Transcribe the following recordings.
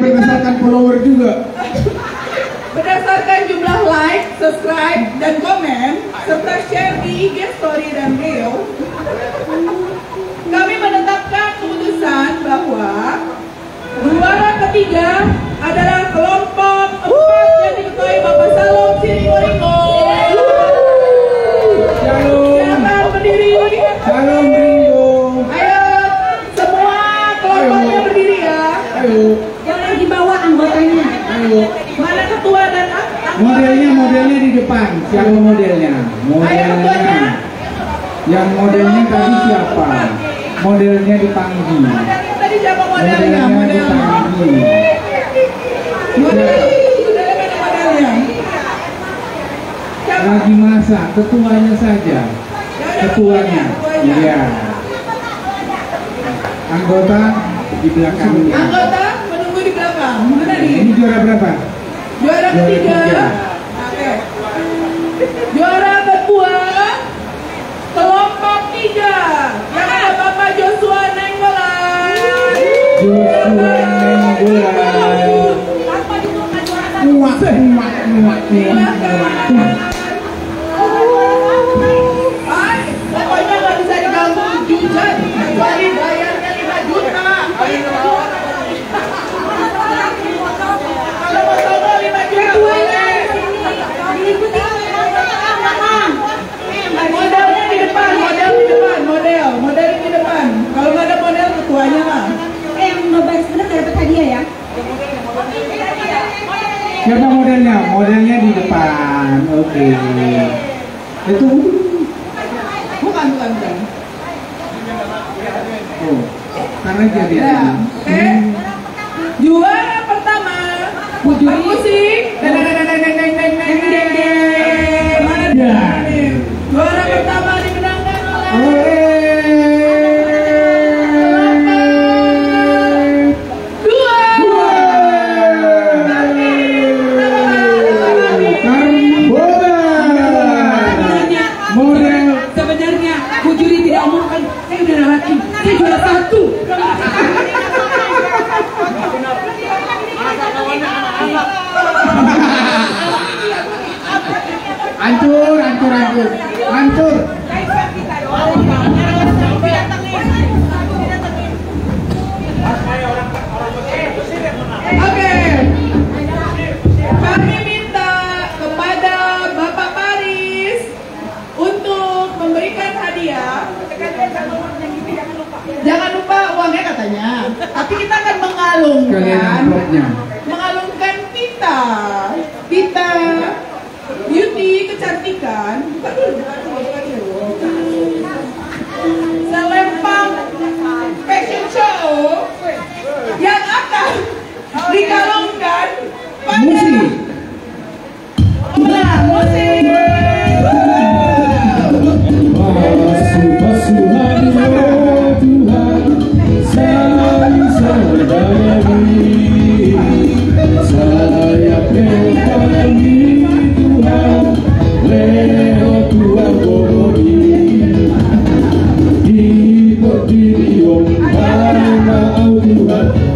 berdasarkan follower juga berdasarkan jumlah like, subscribe, dan komen serta share di IG story dan video. modelnya? Modelnya, di depan. Siapa modelnya? Modelnya. Yang modelnya tadi siapa? Modelnya dipanggil. Modelnya, dipanggil. Modelnya. Lagi masa ketuanya saja. Ketuanya. Iya. Anggota di belakang. Anggota juara berapa? Juara ketiga. Juara ketiga. Siapa modelnya? Modelnya di depan. Oke. Okay. Itu bukan bukan bukan. Oh, karena jadi. Ya. Eh, hmm. Juara pertama. putri musik Tapi kita akan mengalungkan. Kalian amplopnya. Dios, alma audiva.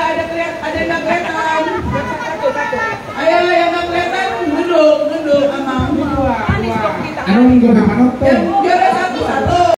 ada ada ada yang kelihatan. Satu satu. Ayo yang kelihatan nunduk nunduk sama dua. Anu nunduk sama yang satu satu.